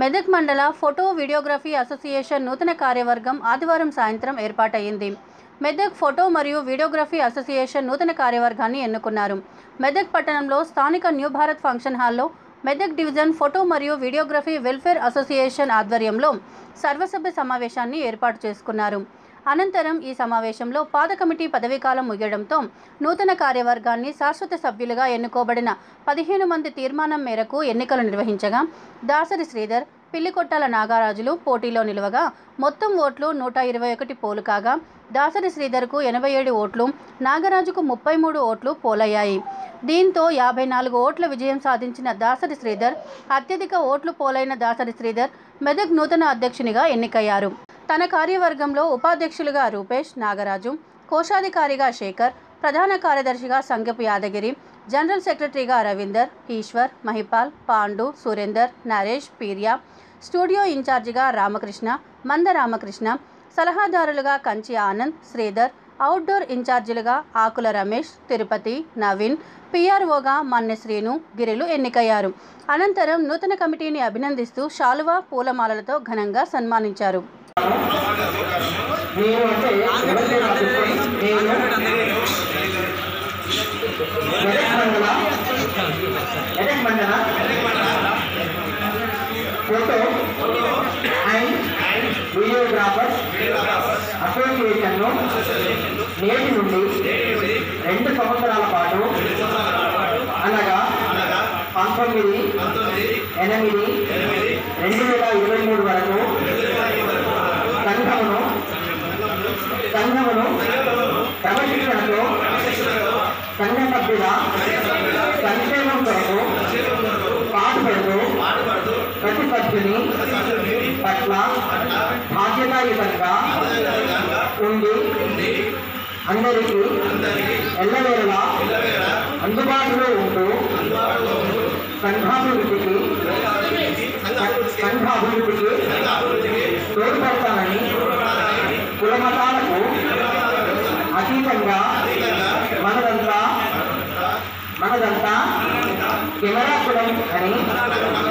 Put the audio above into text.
మెదక్ మండల photo videography association నూతన కార్యవర్గం ఆదివారం సాయంత్రం ఏర్పాటయ్యింది. మెదక్ ఫోటో మరియు వీడియోగ్రఫీ అసోసియేషన్ నూతన కార్యవర్గాన్ని ఎన్నుకున్నారు. మెదక్ పట్టణంలో స్థానిక న్యూ భారత్ ఫంక్షన్ హాల్లో మెదక్ డివిజన్ ఫోటో మరియు వీడియోగ్రఫీ వెల్ఫేర్ అసోసియేషన్ ఆధ్వర్యంలో సర్వసభ్య సమావేశాన్ని ఏర్పాటు చేసుకున్నారు. అనంతరం ఈ సమావేశంలో పాద కమిటీ పదవీకాలం ముగియడంతో నూతన కార్యవర్గాన్ని శాశ్వత సభ్యులుగా ఎన్నుకోబడిన పదిహేను మంది తీర్మానం మేరకు ఎన్నికలు నిర్వహించగా దాసరి శ్రీధర్ పిల్లికొట్టాల నాగరాజులు పోటీలో నిలవగా మొత్తం ఓట్లు నూట ఇరవై ఒకటి పోలు కాగా దాసరి శ్రీధర్కు ఎనభై ఏడు ఓట్లు నాగరాజుకు ముప్పై మూడు ఓట్లు పోలయ్యాయి. దీంతో యాభై నాలుగు ఓట్ల విజయం సాధించిన దాసరి శ్రీధర్ అత్యధిక ఓట్లు పోలైన దాసరి శ్రీధర్ మెదక్ నూతన అధ్యక్షునిగా ఎన్నికయ్యారు. తన కార్యవర్గంలో ఉపాధ్యక్షులుగా రూపేష్ నాగరాజు కోశాధికారిగా శేఖర్ ప్రధాన కార్యదర్శిగా సంగపు యాదగిరి జనరల్ సెక్రటరీగా రవీందర్ ఈశ్వర్ మహిపాల్ పాండు సురేందర్ నరేష్ పీరియా స్టూడియో ఇన్ఛార్జిగా రామకృష్ణ మంద రామకృష్ణ సలహాదారులుగా కంచి ఆనంద్ శ్రీధర్ అవుట్డోర్ ఇన్ఛార్జీలుగా ఆకుల రమేష్ తిరుపతి నవీన్ పిఆర్ఓగా మన్నె శ్రీను గిరిలు ఎన్నికయ్యారు. అనంతరం నూతన కమిటీని అభినందిస్తూ శాలువా పూలమాలలతో ఘనంగా సన్మానించారు. నేను అంటే నేను మండల ఫోటో అండ్ వీడియోగ్రాఫర్స్ అసోసియేషన్ను నేటి నుండి రెండు సంవత్సరాల పాటు అనగా పంతొమ్మిది ఎనిమిది రెండు వేల ఇరవై మూడు వరకు క్రమశిక్షణతో సంఘ సభ్యుల సంక్షేమం కొరకు పాటుపడుతూ ప్రతి సభ్యుని పట్ల బాధ్యతాయుతంగా ఉండి అందరికీ ఎల్లవేళలా అందుబాటులో ఉంటూ సంఘాభివృద్ధికి సంఘాభివృద్ధికి பண்ணணும்